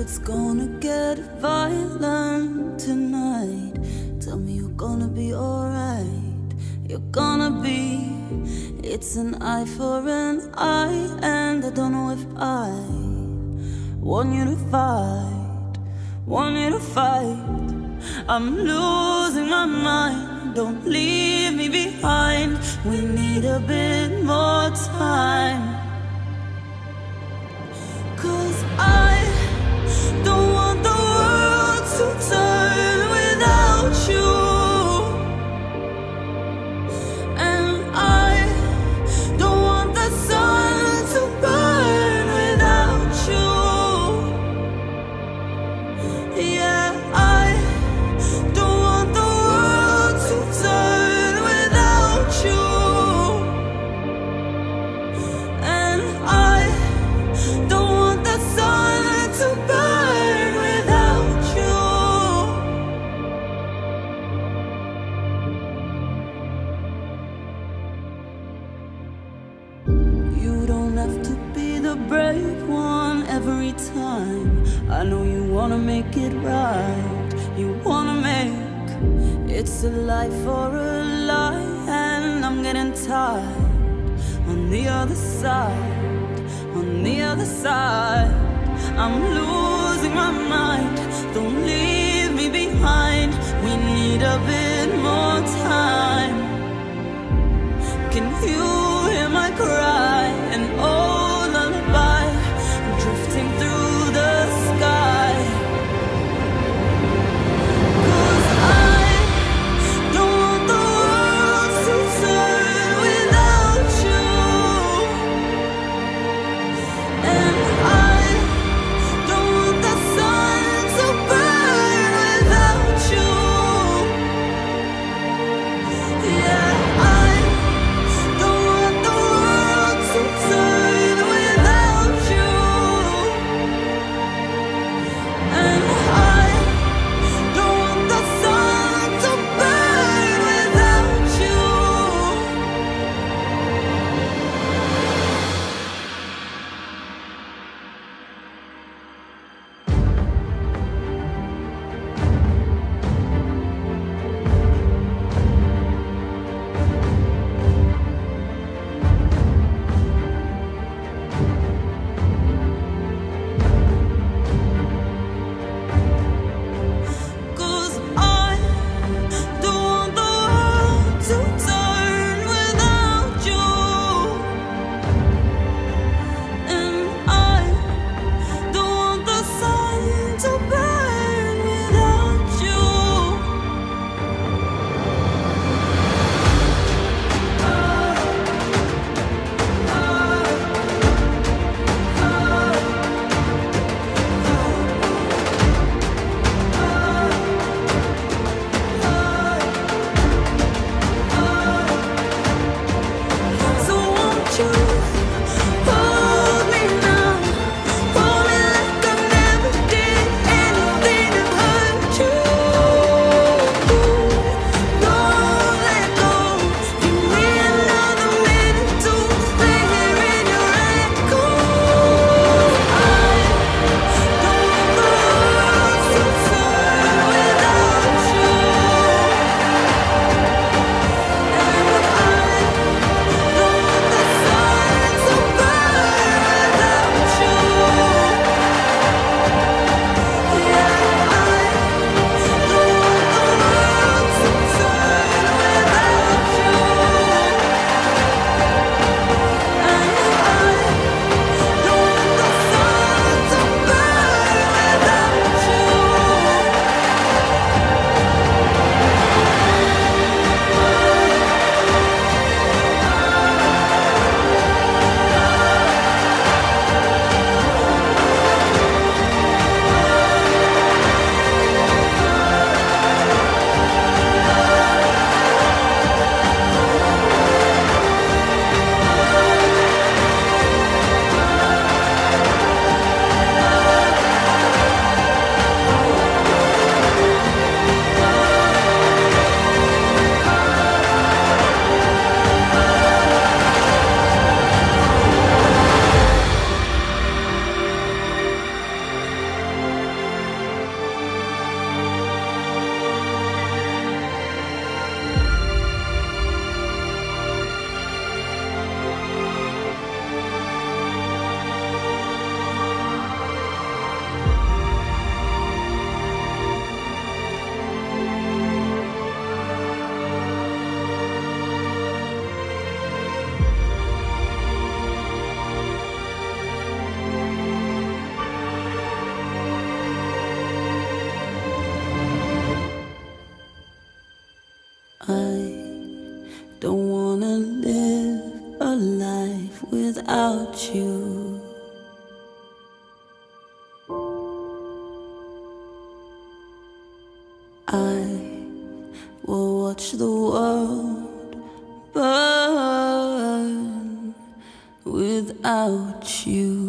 it's gonna get violent tonight, tell me you're gonna be alright. You're gonna be. It's an eye for an eye, and I don't know if I want you to fight, want you to fight. I'm losing my mind. Don't leave me behind. We need a bit more time. The brave one every time. I know you wanna make it right. You wanna make it's a life for a lie, and I'm getting tired. On the other side, on the other side, I'm losing my mind. Don't leave me behind. We need a bit more time. Can you life without you. I will watch the world burn without you.